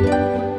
Música